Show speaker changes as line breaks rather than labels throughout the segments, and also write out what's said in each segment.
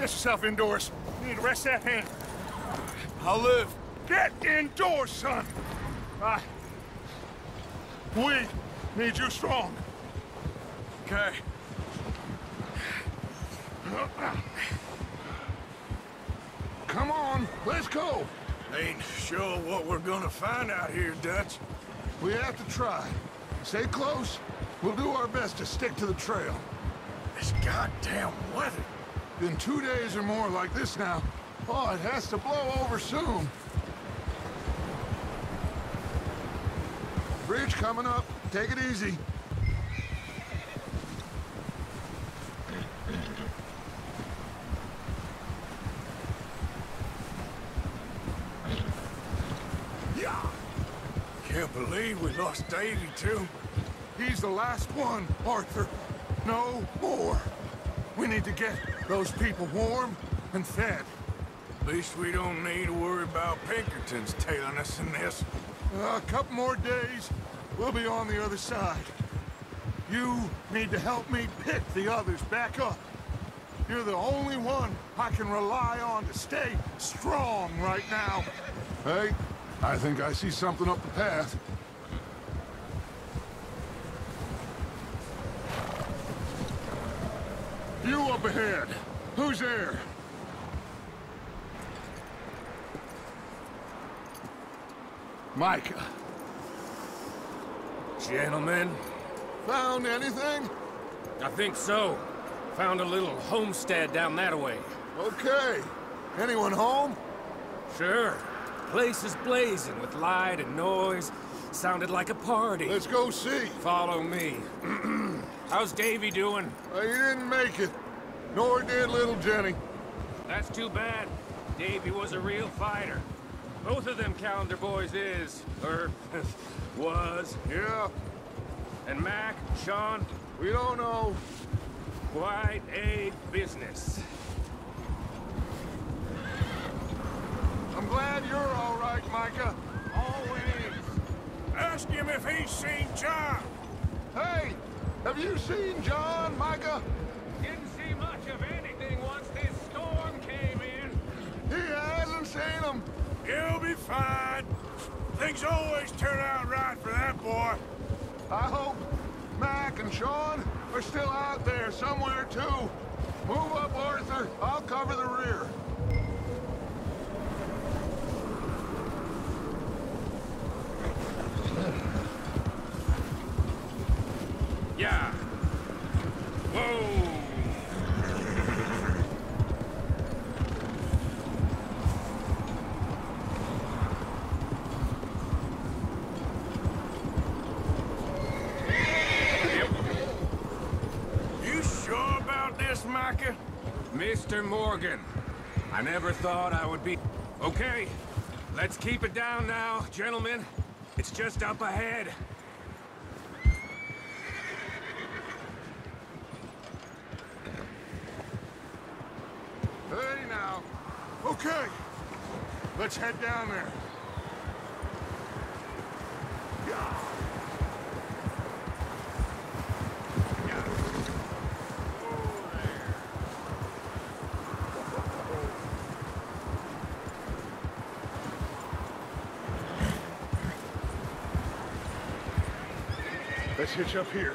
get yourself indoors. You need to rest that hand.
I'll live.
Get indoors, son. I... We need you strong.
Okay.
Come on, let's go.
Ain't sure what we're gonna find out here, Dutch.
We have to try. Stay close. We'll do our best to stick to the trail.
This goddamn weather.
Been two days or more like this now. Oh, it has to blow over soon. Bridge coming up. Take it easy.
Yeah. Can't believe we lost Davy, too.
He's the last one, Arthur. No more. We need to get those people warm and fed.
At least we don't need to worry about Pinkertons tailing us in this.
Uh, a couple more days, we'll be on the other side. You need to help me pick the others back up. You're the only one I can rely on to stay strong right now. Hey, I think I see something up the path. You up ahead. Who's there? Micah.
Gentlemen,
Found anything?
I think so. Found a little homestead down that way.
Okay. Anyone home?
Sure. Place is blazing with light and noise. Sounded like a party.
Let's go see.
Follow me. How's Davy doing?
Uh, you didn't make it. Nor did little Jenny.
That's too bad. Davy was a real fighter. Both of them Callander boys is, or was.
Yeah,
And Mac, Sean,
we don't know.
quite a business.
I'm glad you're all right, Micah. Always.
Ask him if he's seen John.
Hey, have you seen John, Micah?
Didn't see much of anything once this storm came in.
He hasn't seen him.
He'll be fine. Things always turn out right for that boy.
I hope Mac and Sean are still out there somewhere, too. Move up, Arthur. I'll cover the rear.
Morgan, I never thought I would be... Okay, let's keep it down now, gentlemen. It's just up ahead.
Hey, now. Okay. Let's head down there. Let's hitch up here.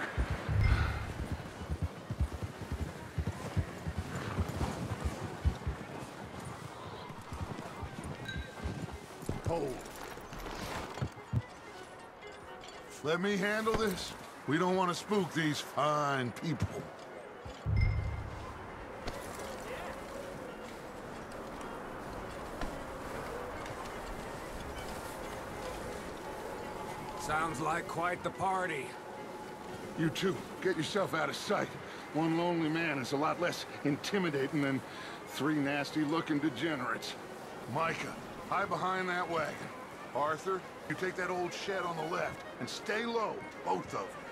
Hold. Let me handle this. We don't want to spook these fine people.
Sounds like quite the party.
You two, get yourself out of sight. One lonely man is a lot less intimidating than three nasty-looking degenerates. Micah, hide behind that wagon. Arthur, you take that old shed on the left, and stay low, both of you.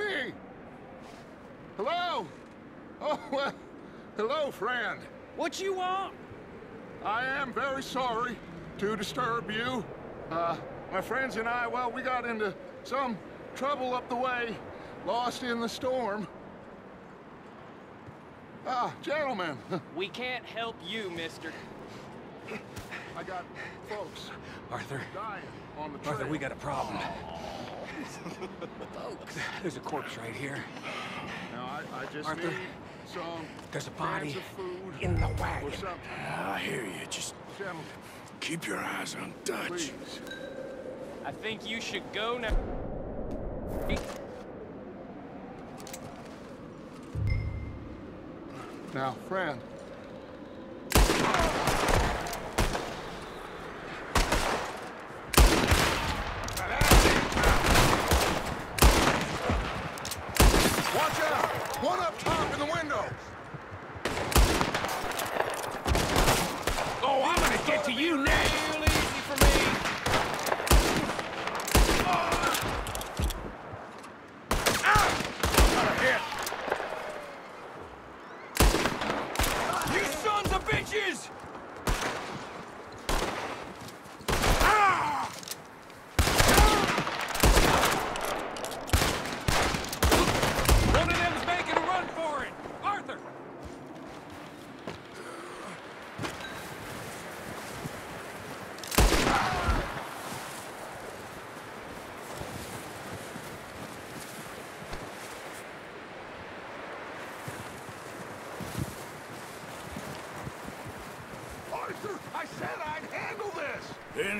Me? Hello? Oh, well, hello, friend.
What you want?
I am very sorry to disturb you. Uh, my friends and I, well, we got into some trouble up the way, lost in the storm. Ah, gentlemen,
We can't help you, mister.
I got folks
Arthur,
dying on the trail.
Arthur, we got a problem. Folks, there's a corpse right here.
Now, I, I just
Arthur?
need some
There's a body
of food
in the
or
wagon.
Ah,
I hear you. Just
Gentlemen,
keep your eyes on Dutch.
please.
I think you should go now.
Now, friend. Watch out! One up top in the window!
Oh, I'm gonna get to you next.
Real easy for me.
You sons of bitches!
One of them's making a run for it! Arthur!
Arthur, I said I'd handle this!
Didn't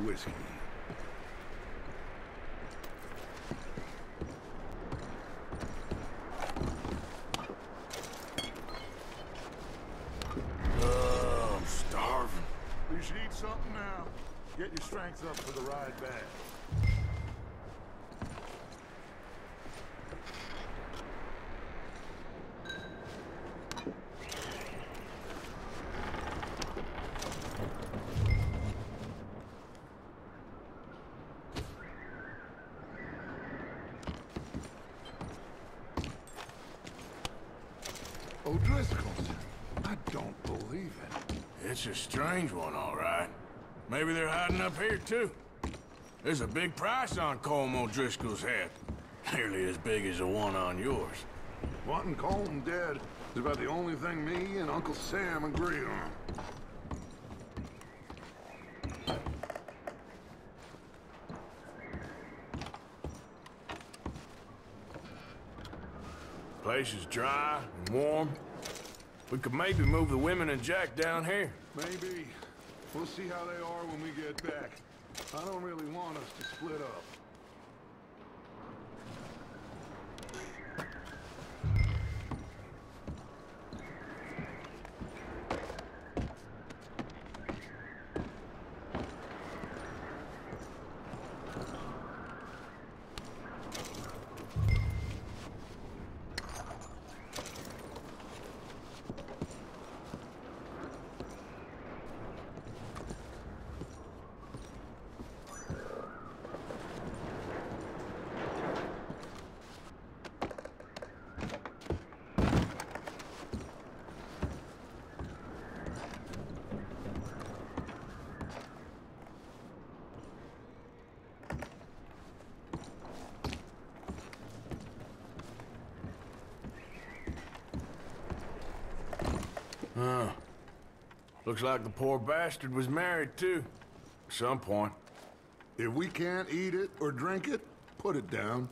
whiskey.
Oh, I'm starving.
You should eat something now. Get your strength up for the ride back. O'Driscoll's. I don't believe it.
It's a strange one, all right. Maybe they're hiding up here, too. There's a big price on Colm O'Driscoll's head. Nearly as big as the one on yours.
Wanting Colm dead is about the only thing me and Uncle Sam agree on.
Place is dry and warm. We could maybe move the women and Jack down here.
Maybe. We'll see how they are when we get back. I don't really want us to split up.
Looks like the poor bastard was married, too. At some point.
If we can't eat it or drink it, put it down.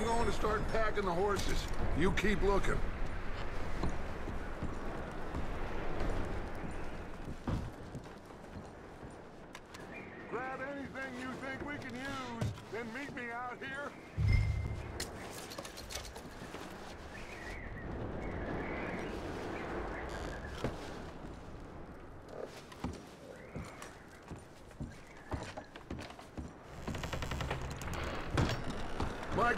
I'm going to start packing the horses. You keep looking. Grab anything you think we can use, then meet me out here.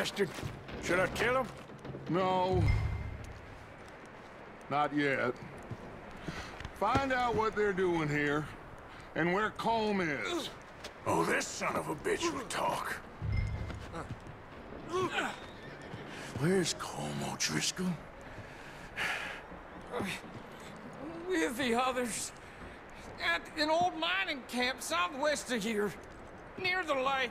bastard. Should I kill him?
No. Not yet. Find out what they're doing here, and where Colm is.
Oh, this son of a bitch will talk. Where's Colm O'Driscoll?
With the others. At an old mining camp southwest of here. Near the lake.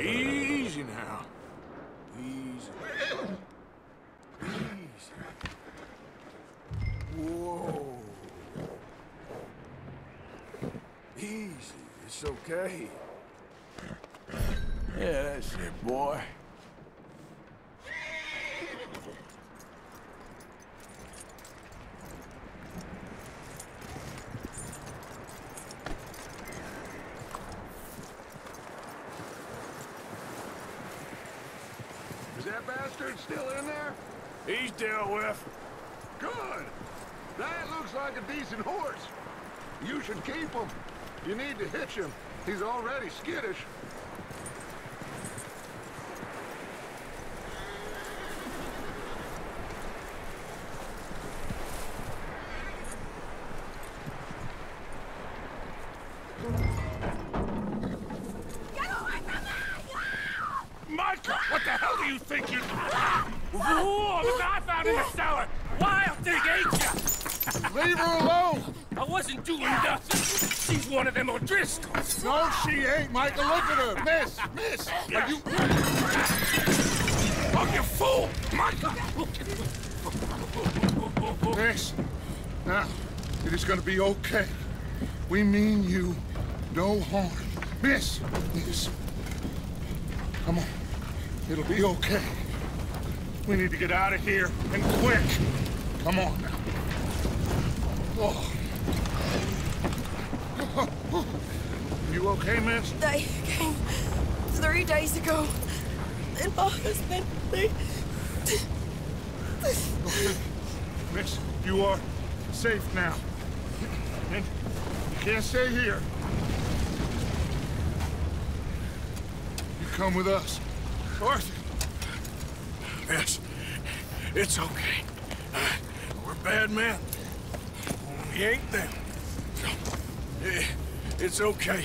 easy now. Easy. Easy. Whoa. Easy, it's okay. Yeah, that's it, boy.
is that bastard still in there?
He's dealt with.
Good. That looks like a decent horse. You should keep him. You need to hitch him. He's already skittish. Miss, miss. Are you...
Oh, you fool! Micah!
Miss. Now, it is gonna be okay. We mean you no harm. Miss, miss. Come on. It'll be okay. We need to get out of here, and quick. Come on now. Oh. You okay, miss?
They came three days ago. And my husband, they...
Miss, you are safe now. And you can't stay here. You come with us. Arthur!
Yes, it's okay. Uh, we're bad men. We ain't them. It's okay.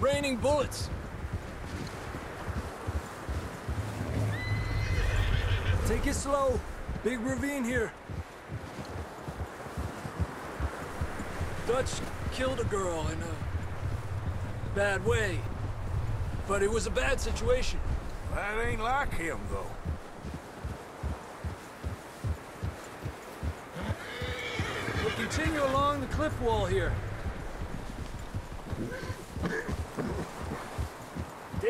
Raining bullets. Take it slow. Big ravine here. Dutch killed a girl in a bad way. But it was a bad situation.
That ain't like him, though.
We'll continue along the cliff wall here.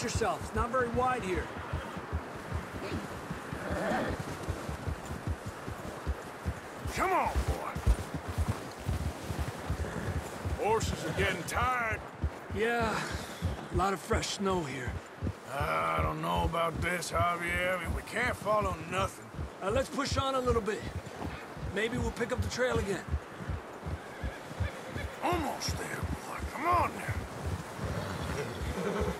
Watch yourself. It's not very wide here.
Come on, boy. Horses are getting tired.
Yeah, a lot of fresh snow here.
I don't know about this, Javier. I mean, we can't follow nothing.
Uh, let's push on a little bit. Maybe we'll pick up the trail again.
Almost there, boy. Come on now.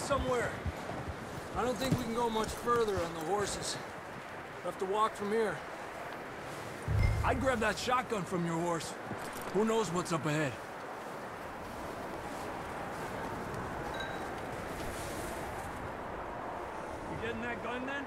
somewhere. I don't think we can go much further on the horses. We'll have to walk from here. I'd grab that shotgun from your horse. Who knows what's up ahead? You getting that gun then?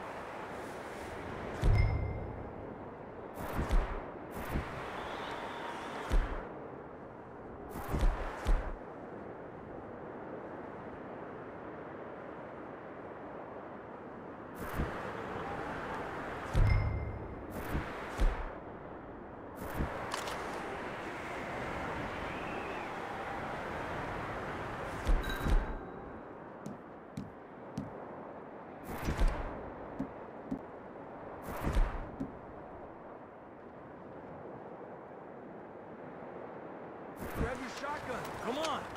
Grab your shotgun. Come on. Come on.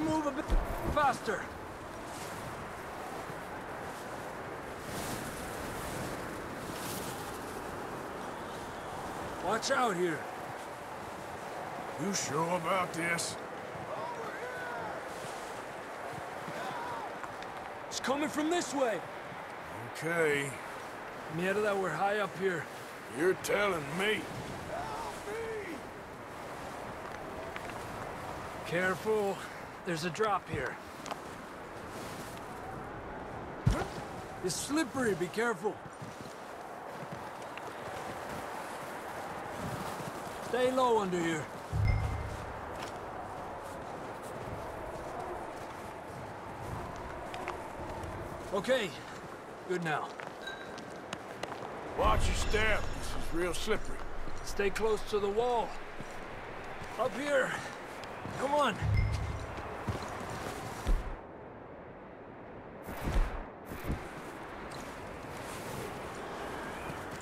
Move a bit faster. Watch out here.
You sure about this?
It's coming from this way.
Okay,
Mierda, that we're high up here.
you're telling me.
Careful. There's a drop here. It's slippery, be careful. Stay low under here. Okay, good now.
Watch your step. This is real slippery.
Stay close to the wall. Up here. Come on.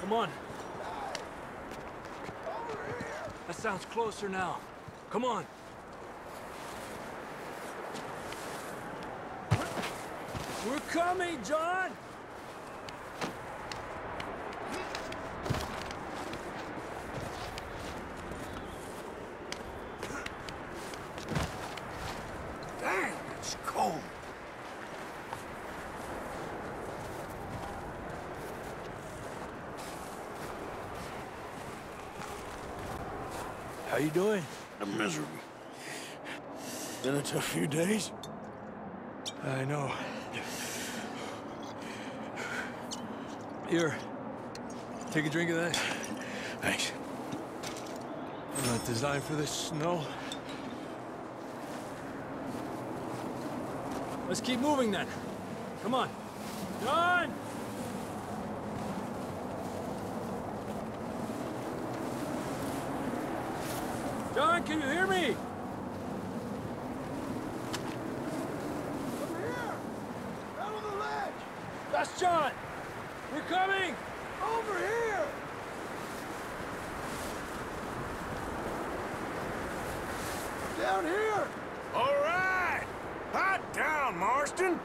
Come on. That sounds closer now. Come on. We're coming, John!
Dang, it's cold.
How you doing?
I'm miserable. Been a tough few days.
I know. Here. Take a drink of that.
Thanks.
I'm not designed for this snow. Let's keep moving then. Come on. John! John, can you hear me?
Over here! Out on the ledge!
That's John! We're coming!
Over here! Down here! All right! Hot down, Marston!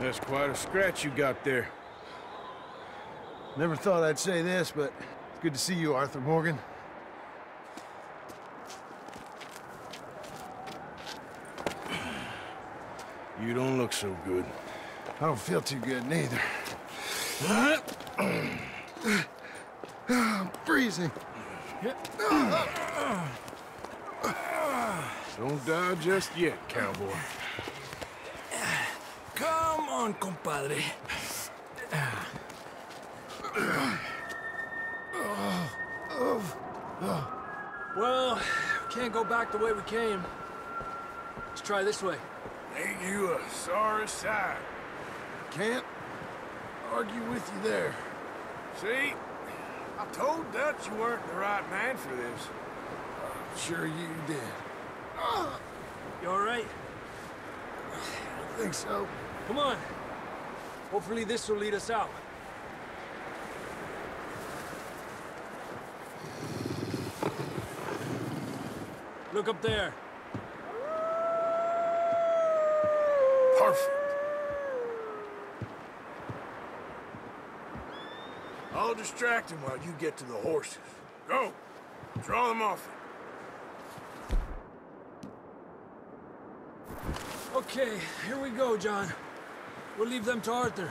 That's quite a scratch you got there.
Never thought I'd say this, but it's good to see you, Arthur Morgan.
You don't look so good.
I don't feel too good neither. I'm freezing.
Don't die just yet, cowboy.
Come on, compadre. Well, we can't go back the way we came. Let's try this way.
Ain't you a sorry sight?
Can't argue with you there.
See? I told Dutch you weren't the right man for this.
Sure you did.
You all right?
I think so.
Come on. Hopefully this will lead us out. Look up there.
I'll distract him while you get to the horses. Go. Draw them off.
Okay, here we go, John. We'll leave them to Arthur.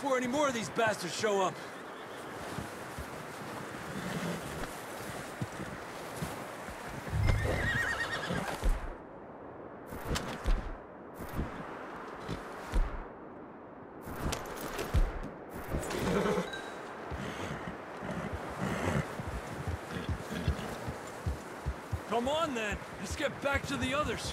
before any more of these bastards show up. Come on then, let's get back to the others.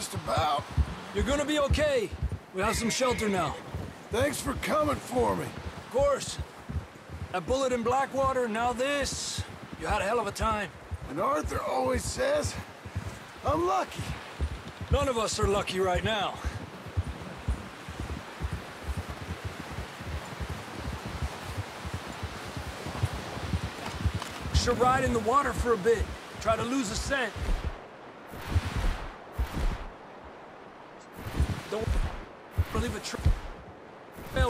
Just about.
You're gonna be okay. We have some shelter now.
Thanks for coming for me.
Of course. That bullet in Blackwater, now this. You had a hell of a time.
And Arthur always says, I'm lucky.
None of us are lucky right now. Should ride in the water for a bit. Try to lose a scent. Don't leave a trail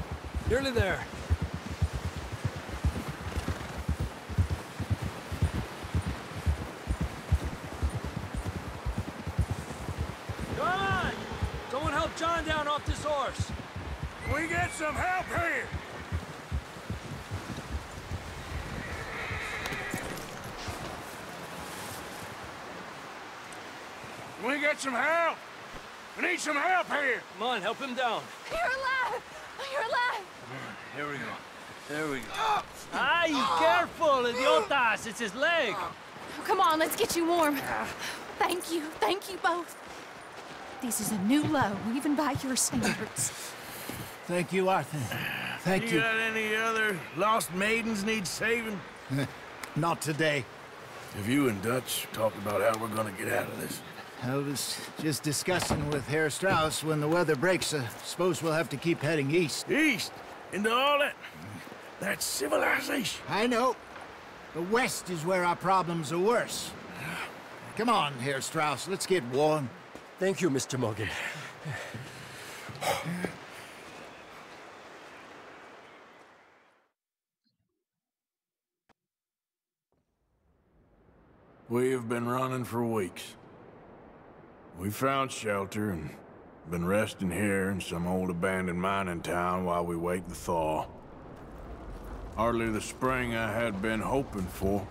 Nearly there. Come on! Someone help John down off this horse.
We get some help here. We get some help. We need some help here.
Come on, help him down.
You're alive! You're alive!
Here we go. There we go. Ay, careful, idiotas! It's his leg.
Oh, come on, let's get you warm. Thank you, thank you both. This is a new low, even by your standards.
Thank you, Arthur. Thank
you
you.
got any other lost maidens need saving?
Not today.
Have you and Dutch talked about how we're gonna get out of this?
I was just discussing with Herr Strauss when the weather breaks. I suppose we'll have to keep heading east.
East? Into all that... that civilization?
I know. The west is where our problems are worse. Come on, Herr Strauss, let's get warm.
Thank you, Mr. Morgan.
We have been running for weeks. We found shelter and been resting here in some old abandoned mining town while we wait the thaw. Hardly the spring I had been hoping for.